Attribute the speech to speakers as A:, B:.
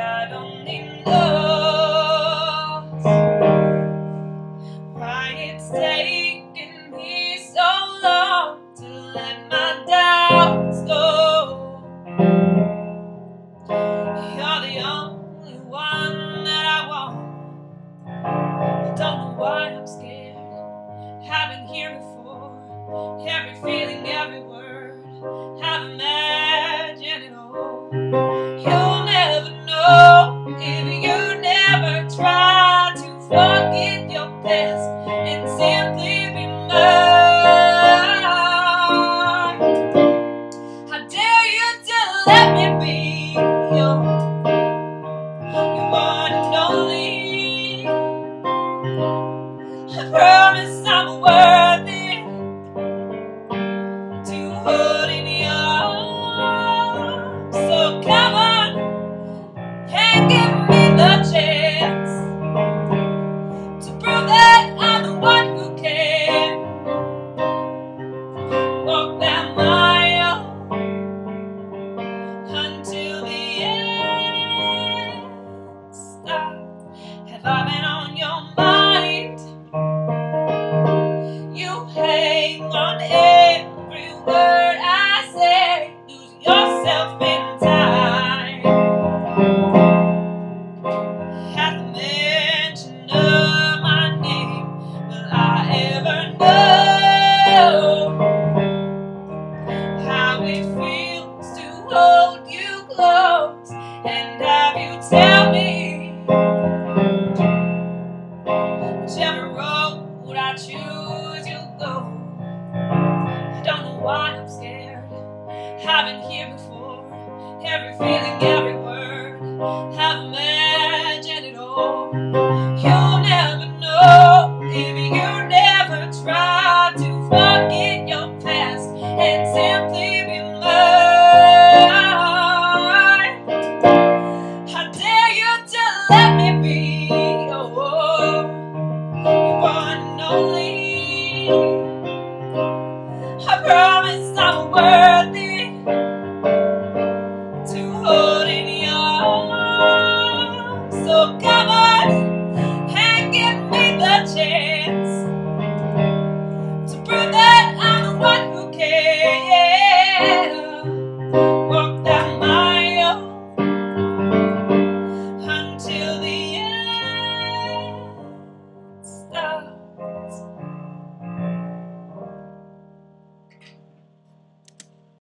A: God only knows why it's taken me so long to let my doubts go. You're the only one that I want. I don't know why I'm scared. I've been here before. Every feeling, every word, I've imagined it all. You're Oh. Yourself in promise I'm worthy.